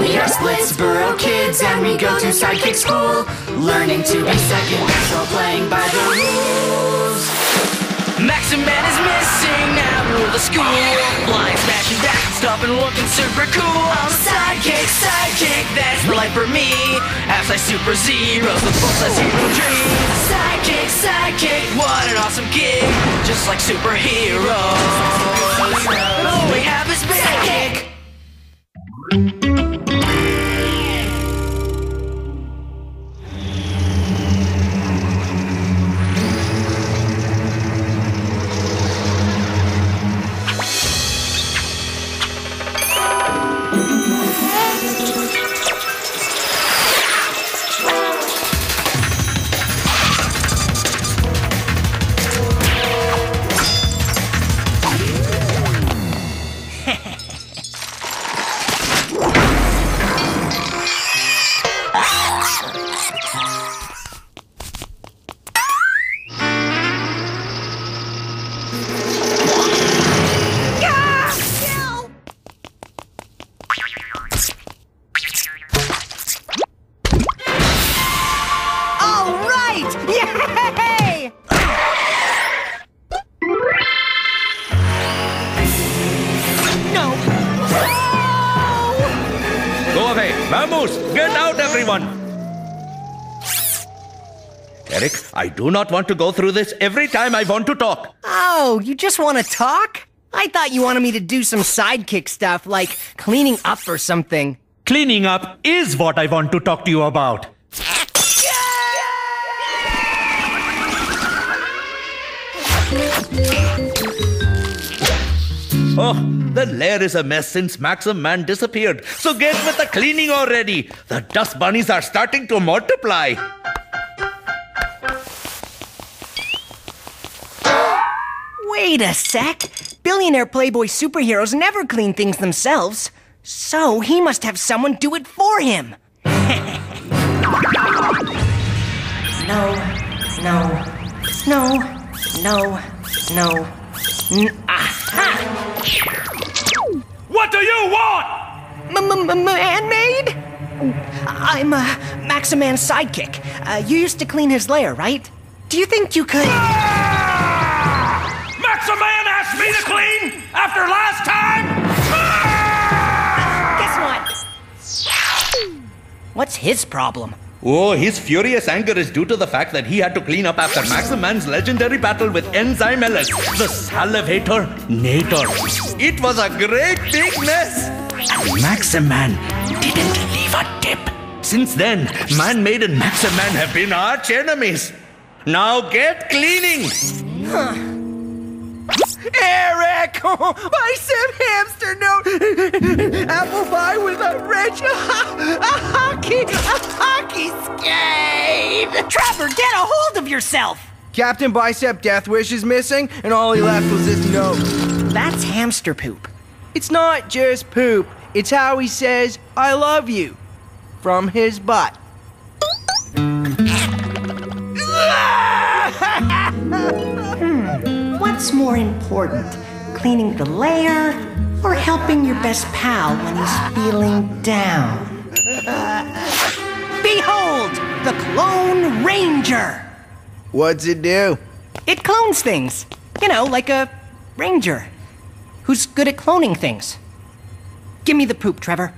We are Splitsboro kids and we go to sidekick school. Learning to be second while playing by the rules. Maxum Man is missing, now rule the school. Flying, smashing, stuff and looking super cool. I'm sidekick, sidekick, that's the life for me. Apps like Super Zeros, the books like Zero Dreams. Sidekick, sidekick, what an awesome gig. Just like superheroes. All we have is big. Vamos! Get out, everyone! Eric, I do not want to go through this every time I want to talk. Oh, you just want to talk? I thought you wanted me to do some sidekick stuff like cleaning up or something. Cleaning up is what I want to talk to you about. Oh, the lair is a mess since Maxum Man disappeared. So get with the cleaning already. The dust bunnies are starting to multiply. Wait a sec. Billionaire Playboy superheroes never clean things themselves. So he must have someone do it for him. no, no, no, no, no. N- you want? Man-made? I'm uh, Maxum Man's sidekick. Uh, you used to clean his lair, right? Do you think you could? Maxum Man asked me to clean after last time? Guess what? What's his problem? Oh, his furious anger is due to the fact that he had to clean up after Maxum Man's legendary battle with Enzyme Ellis, the Salivator Nator. It was a great big mess. And Maxum Man didn't leave a tip. Since then, Man-Made and Maxum Man have been arch enemies. Now get cleaning. Huh. Eric! Bicep hamster no! Apple pie with a wrench! A hockey! A hockey! Trapper, get a hold of yourself! Captain Bicep Death Wish is missing, and all he left was this note. That's hamster poop. It's not just poop, it's how he says, I love you. From his butt. Hmm. What's more important, cleaning the lair or helping your best pal when he's feeling down? Behold, the Clone Ranger! What's it do? It clones things. You know, like a ranger who's good at cloning things. Give me the poop, Trevor.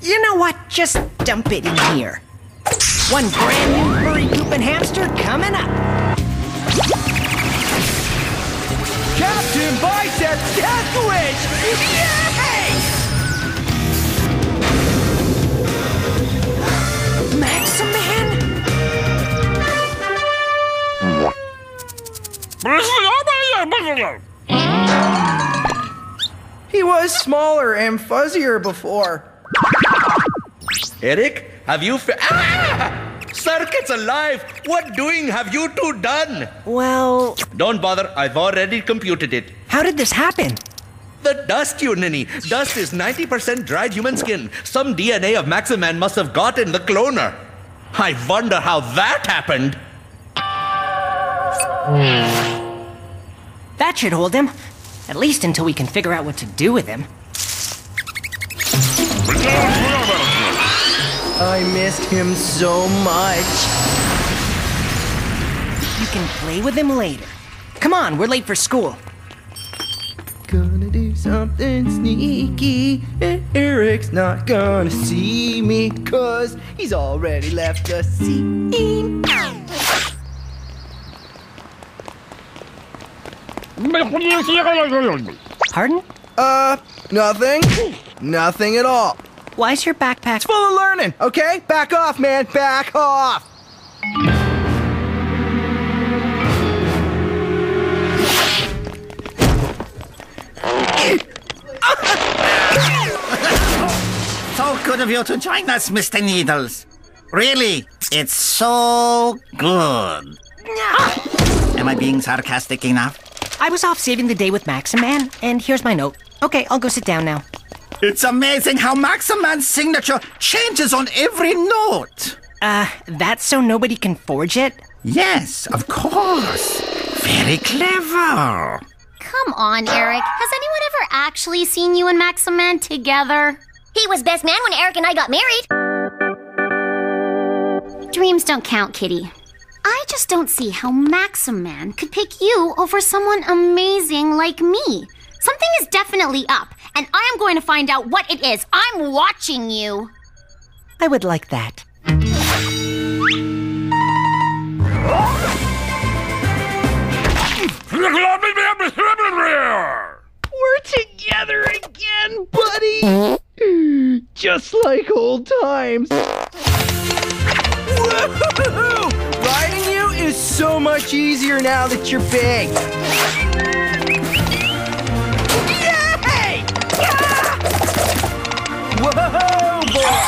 You know what? Just dump it in here. One brand new furry pooping hamster coming up. Captain Bicep Death Wish! Smaller and fuzzier before. Eric, have you... Fi- ah! Circuit's alive! What doing have you two done? Well, Don't bother, I've already computed it. how did this happen? The dust, you ninny. Dust is 90% dried human skin. Some DNA of Maxum Man must have got in the cloner. I wonder how that happened. That should hold him. At least until we can figure out what to do with him. I missed him so much. You can play with him later. Come on, we're late for school. Gonna do something sneaky. Eric's not gonna see me, cause he's already left the scene. Pardon? Uh, nothing. Nothing at all. Why's your backpack It's full of learning, okay? Back off, man. Back off. So good of you to join us, Mr. Needles. Really, it's so good. Am I being sarcastic enough? I was off saving the day with Maxum Man, and here's my note. Okay, I'll go sit down now. It's amazing how Maxum Man's signature changes on every note. Uh, that's so nobody can forge it? Yes, of course. Very clever. Come on, Eric. Has anyone ever actually seen you and Maxum Man together? He was best man when Eric and I got married. Dreams don't count, Kitty. I just don't see how Maxum Man could pick you over someone amazing like me. Something is definitely up, and I am going to find out what it is. I'm watching you. I would like that. We're together again, buddy. Just like old times. Woohoo! Riding you is so much easier now that you're big. Yay! Ah! Whoa, boy!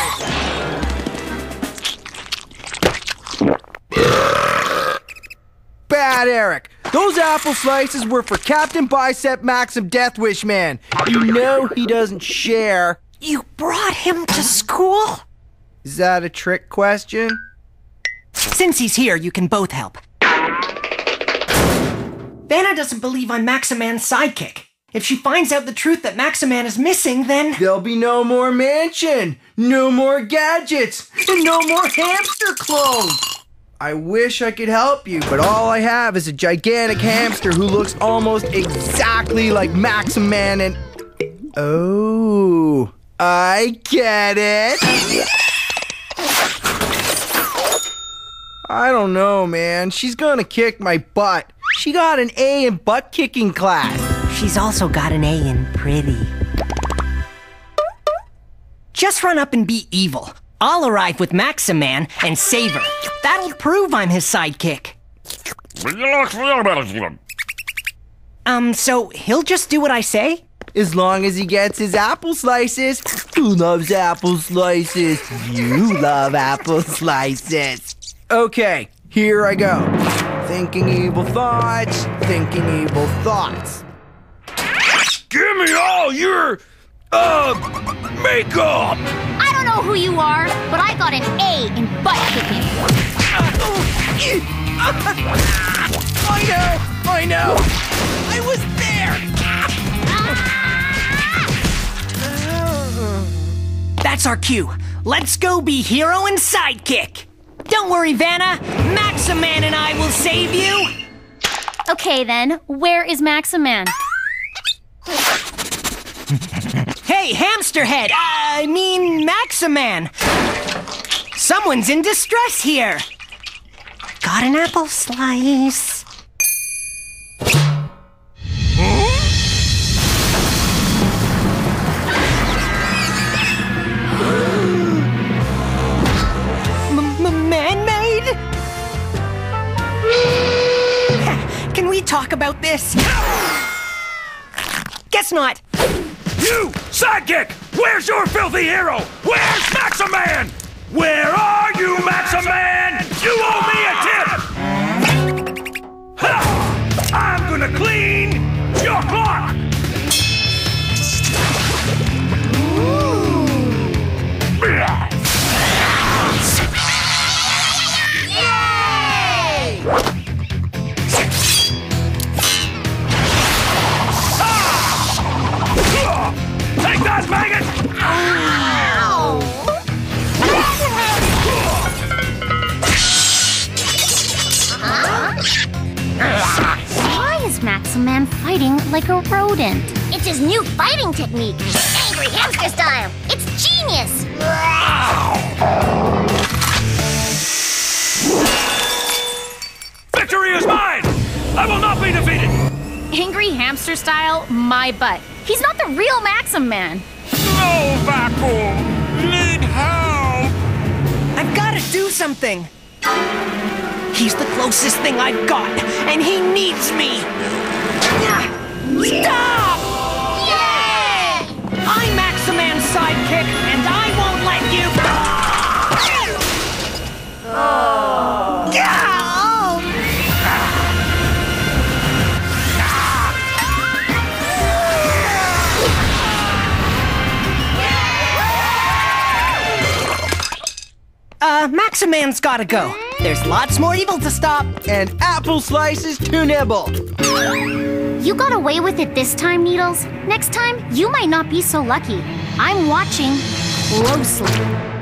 Bad Eric. Those apple slices were for Captain Bicep Maxim Deathwish Man. You know he doesn't share. You brought him to school? Is that a trick question? Since he's here, you can both help. Vanna doesn't believe I'm Maxum Man's sidekick. If she finds out the truth that Maxum Man is missing, then. There'll be no more mansion, no more gadgets, and no more hamster clothes. I wish I could help you, but all I have is a gigantic hamster who looks almost exactly like Maxum Man and. Oh, I get it. I don't know, man. She's gonna kick my butt. She got an A in butt kicking class. She's also got an A in pretty. Just run up and be evil. I'll arrive with Maxum Man and save her. That'll prove I'm his sidekick. Um, so he'll just do what I say? As long as he gets his apple slices. Who loves apple slices? You love apple slices. Okay, here I go. Thinking evil thoughts, thinking evil thoughts. Give me all your, uh, makeup! I don't know who you are, but I got an A in butt kicking. I know, I know. I was there. That's our cue. Let's go be hero and sidekick. Don't worry, Vanna. Maxum Man and I will save you. Okay, then, where is Maxum Man? Hey, Hamsterhead! I mean, Maxum Man! Someone's in distress here! Got an apple slice. Talk about this? Guess not. You, sidekick! Where's your filthy hero? Where's Maxum Man? Where are you, Maxum Man? You owe me a tip! Ha! Like a rodent. It's his new fighting technique. Angry hamster style. It's genius. Victory is mine! I will not be defeated! Angry hamster style, my butt. He's not the real Maxum Man. No, Vacuum! Need help! I've got to do something. He's the closest thing I've got, and he needs me. Stop! Maxum Man's gotta go. There's lots more evil to stop. And apple slices to nibble. You got away with it this time, Needles. Next time, you might not be so lucky. I'm watching closely.